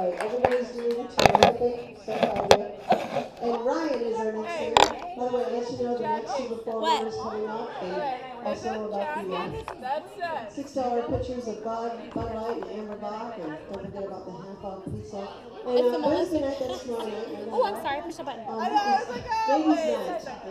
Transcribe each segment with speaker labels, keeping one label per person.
Speaker 1: Everybody's doing terrific so. And Ryan is our next singer. By the way, I'll let you know the next two performers coming up. And also about the uh,
Speaker 2: That's it.
Speaker 1: six dollar pictures of Bud, Bud Light and Amber Bock. And don't forget about the half off pizza. And
Speaker 3: It's
Speaker 1: uh,
Speaker 3: the
Speaker 1: Wednesday night, that's tomorrow night.
Speaker 3: Oh, I'm sorry, push the button.
Speaker 1: Um,
Speaker 2: I know, I was like, oh,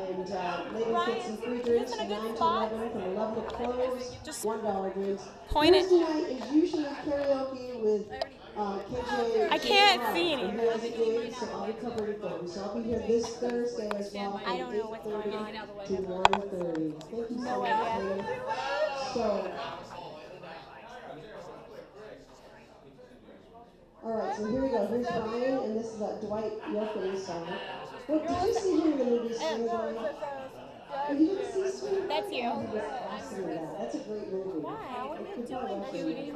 Speaker 1: ladies' night, and uh, ladies get some free drinks from
Speaker 3: a good
Speaker 1: nine to
Speaker 3: spot?
Speaker 1: eleven, from eleven to close,
Speaker 3: Just
Speaker 1: one dollar drinks.
Speaker 3: point it.
Speaker 1: Thursday night is usually karaoke with uh, KJ.
Speaker 3: I can't
Speaker 1: Hart,
Speaker 3: see
Speaker 1: and
Speaker 3: anything.
Speaker 1: Has so I'll be covering for him. So I'll be here this Thursday as well
Speaker 3: I don't know what's
Speaker 1: from
Speaker 3: going on.
Speaker 1: 8:30 to one thirty. Thank you so much.
Speaker 3: idea.
Speaker 1: So. All right, so here we go. Here's Ryan, and this is a Dwight Yoakam song. Well, did you see him in the movie Sling Blade? Oh, you didn't see Sling Blade?
Speaker 3: That's you.
Speaker 1: Oh, he awesome. That's a great movie.
Speaker 3: Why? What are you
Speaker 1: You probably
Speaker 3: doing,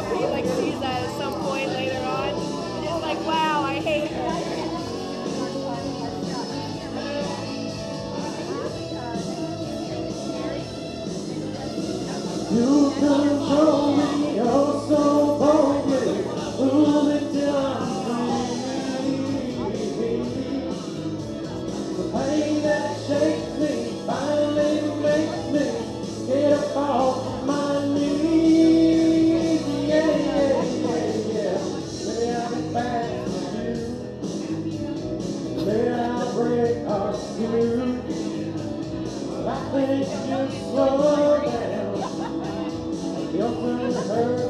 Speaker 2: hope he like sees that at some point later on. Just like, wow,
Speaker 4: hearts too. Like slow down. Your turn hurt